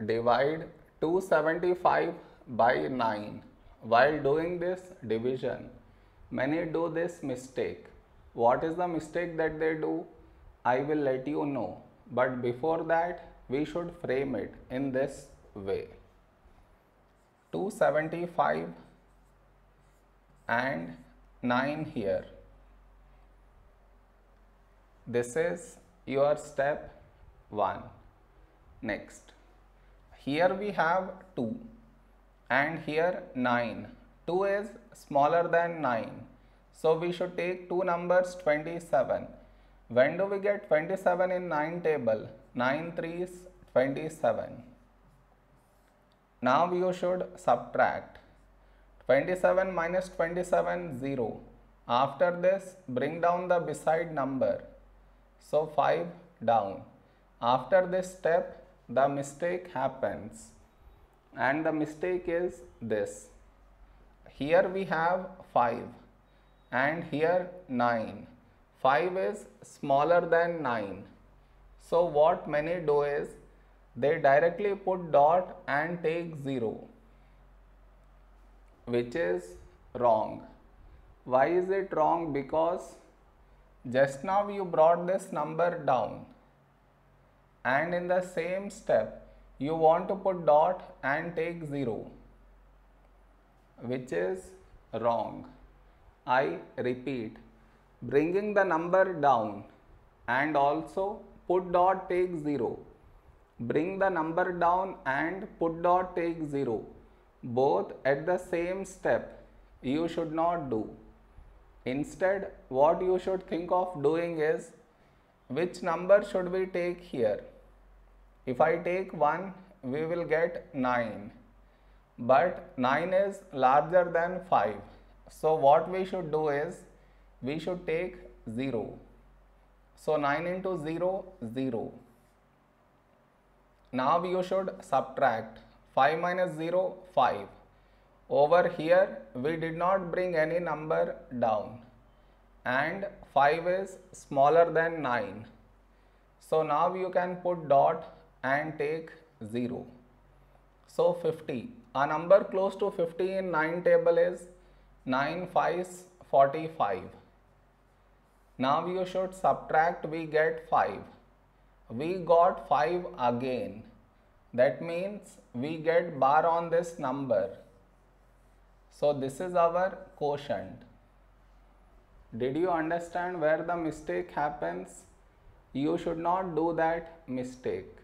divide 275 by 9 while doing this division many do this mistake. What is the mistake that they do? I will let you know. But before that we should frame it in this way. 275 and 9 here. This is your step 1 next here we have 2 and here 9 2 is smaller than 9 so we should take two numbers 27 when do we get 27 in 9 table? 9 3s 27 now you should subtract. 27 minus 27 0 after this bring down the beside number. So 5 down. After this step the mistake happens. And the mistake is this. Here we have 5 and here 9 5 is smaller than 9 so what many do is they directly put dot and take 0 which is wrong. Why is it wrong? Because just now you brought this number down and in the same step you want to put dot and take 0 which is wrong. I repeat bringing the number down and also put dot take 0 bring the number down and put dot take 0 both at the same step you should not do. Instead what you should think of doing is which number should we take here if I take 1 we will get 9 but 9 is larger than 5 so what we should do is we should take 0 so 9 into 0 0 now you should subtract. 5 minus 0 5 over here we did not bring any number down. And 5 is smaller than 9 so now you can put dot and take 0 so 50 a number close to 50 in 9 table is 9 5 45 now you should subtract. We get 5 we got 5 again. That means we get bar on this number. So this is our quotient. Did you understand where the mistake happens? You should not do that mistake